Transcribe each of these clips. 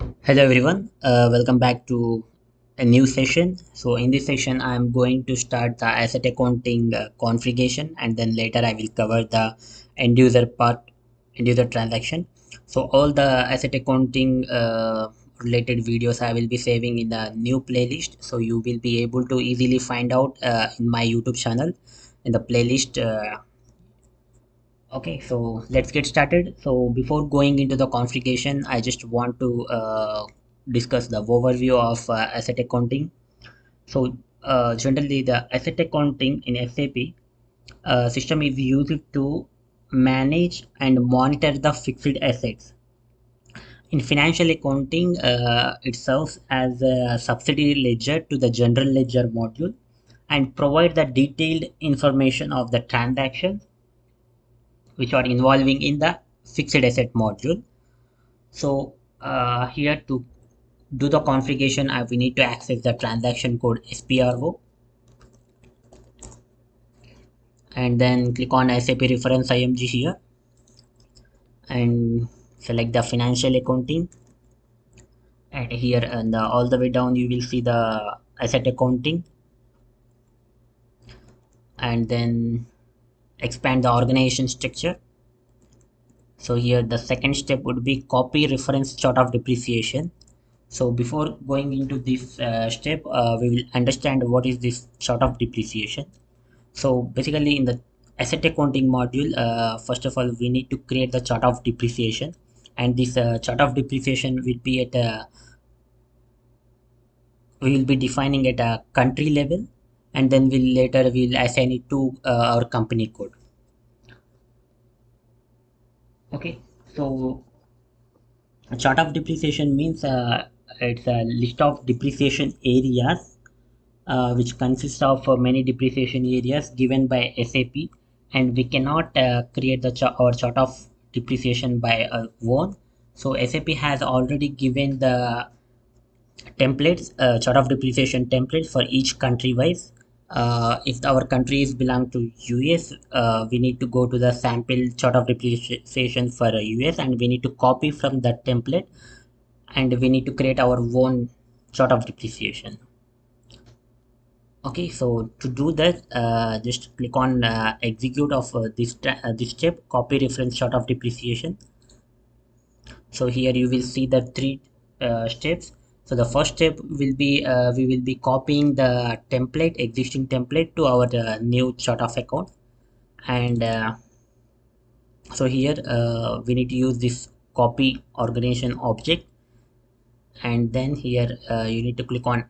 Hello everyone, uh, welcome back to a new session. So in this session, I'm going to start the asset accounting uh, configuration and then later I will cover the end user part, end user transaction. So all the asset accounting uh, related videos I will be saving in the new playlist. So you will be able to easily find out uh, in my YouTube channel in the playlist uh, okay so let's get started. So before going into the configuration i just want to uh, discuss the overview of uh, asset accounting. So uh, generally the asset accounting in sap uh, system is used to manage and monitor the fixed assets. In financial accounting uh, it serves as a subsidiary ledger to the general ledger module and provide the detailed information of the transactions which are involving in the fixed asset module. So uh, here to do the configuration we need to access the transaction code spro and then click on sap reference img here. And select the financial accounting. And here and all the way down you will see the asset accounting. And then expand the organization structure. So here the second step would be copy reference chart of depreciation. So before going into this uh, step uh, we will understand what is this chart of depreciation. So basically in the asset accounting module uh, first of all we need to create the chart of depreciation. And this uh, chart of depreciation will be at a we will be defining at a country level and then we'll later we'll assign it to uh, our company code. Okay so chart of depreciation means uh, it's a list of depreciation areas uh, which consists of uh, many depreciation areas given by SAP and we cannot uh, create the our chart of depreciation by uh, own. So SAP has already given the templates uh, chart of depreciation templates for each country wise uh, if our countries belong to US, uh, we need to go to the sample chart of depreciation for US and we need to copy from that template and we need to create our own chart of depreciation. Okay, so to do that, uh, just click on uh, execute of uh, this, this step, copy reference chart of depreciation. So here you will see the three steps so the first step will be uh, we will be copying the template existing template to our uh, new chart of account. And uh, so here uh, we need to use this copy organization object. And then here uh, you need to click on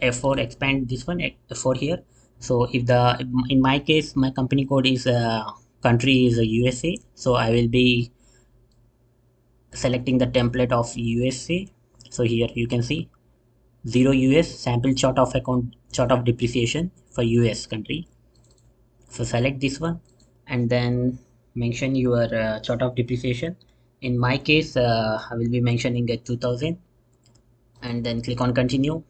f4 expand this one f4 here. So if the in my case my company code is uh, country is a. Usa so i will be selecting the template of usa so here you can see 0 US sample chart of account chart of depreciation for US country. So select this one and then mention your uh, chart of depreciation. In my case uh, I will be mentioning at 2000 and then click on continue.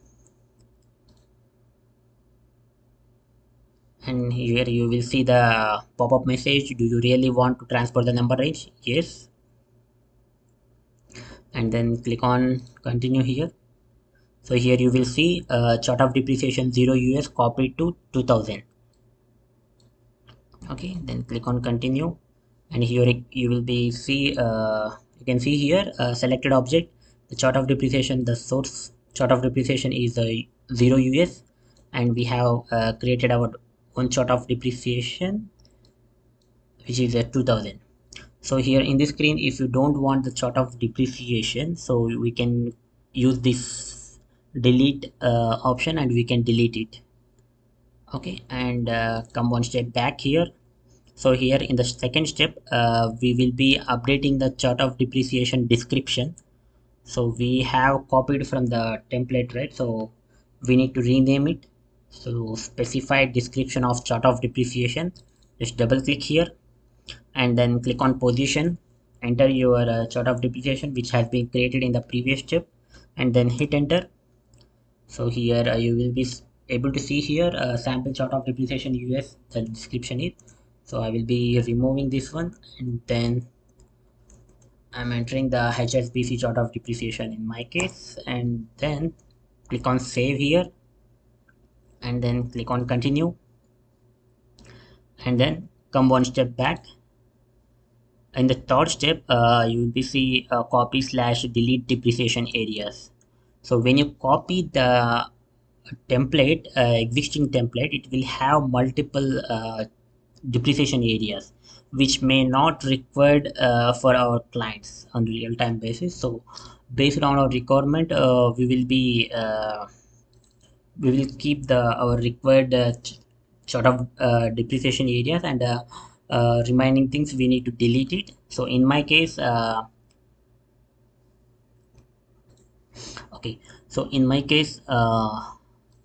And here you will see the pop-up message. Do you really want to transfer the number range? Yes and then click on continue here. So here you will see uh, chart of depreciation 0 us copied to 2000 okay then click on continue. And here you will be see uh, you can see here uh, selected object the chart of depreciation the source chart of depreciation is uh, 0 us and we have uh, created our own chart of depreciation which is at 2000 so here in this screen if you don't want the chart of depreciation so we can use this delete uh, option and we can delete it. Okay and uh, come one step back here. So here in the second step uh, we will be updating the chart of depreciation description. So we have copied from the template right? So we need to rename it. So specify description of chart of depreciation. Just double click here and then click on position enter your uh, chart of depreciation which has been created in the previous step and then hit enter. So here uh, you will be able to see here uh, sample chart of depreciation us the description is. So i will be removing this one and then I'm entering the HSBC chart of depreciation in my case and then click on save here and then click on continue. And then come one step back in the third step uh, you will be see uh, copy slash delete depreciation areas. So when you copy the template uh, existing template it will have multiple uh, depreciation areas which may not required uh, for our clients on real-time basis. So based on our requirement uh, we will be we will keep the our required sort of depreciation areas and uh, remaining things we need to delete it. So in my case uh, okay. So in my case uh,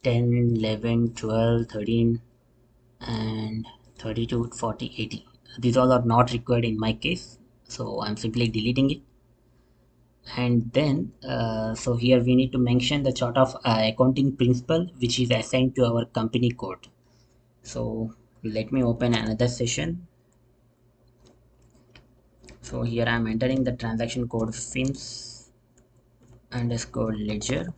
10 11 12 13 and 32 40 80 these all are not required in my case. So i'm simply deleting it. And then uh, so here we need to mention the chart of uh, accounting principle which is assigned to our company code. So let me open another session so here i'm entering the transaction code fins underscore ledger.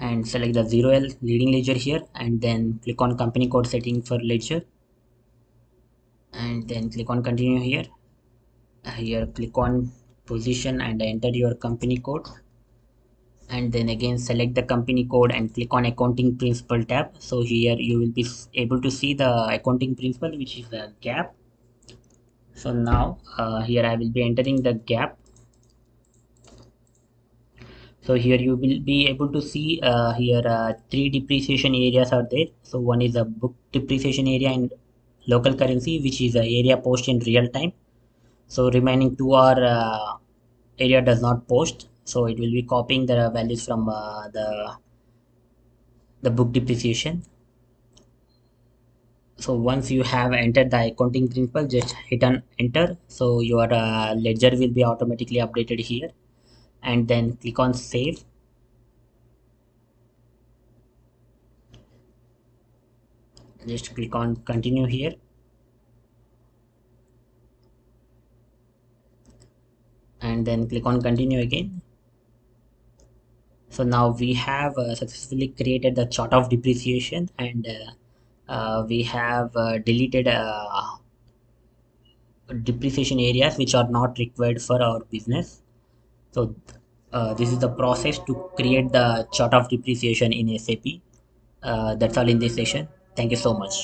And select the 0l leading ledger here and then click on company code setting for ledger. And then click on continue here. Here click on position and enter your company code and then again select the company code and click on accounting principle tab. So here you will be able to see the accounting principle which is the GAAP. So now uh, here I will be entering the GAAP. So here you will be able to see uh, here uh, three depreciation areas are there. So one is a book depreciation area and local currency which is the area post in real time. So remaining two are uh, area does not post so it will be copying the values from uh, the the book depreciation. So once you have entered the accounting principle just hit on enter. So your uh, ledger will be automatically updated here. And then click on save. Just click on continue here. And then click on continue again so now we have uh, successfully created the chart of depreciation and uh, uh, we have deleted depreciation areas which are not required for our business. So uh, this is the process to create the chart of depreciation in SAP uh, that's all in this session. Thank you so much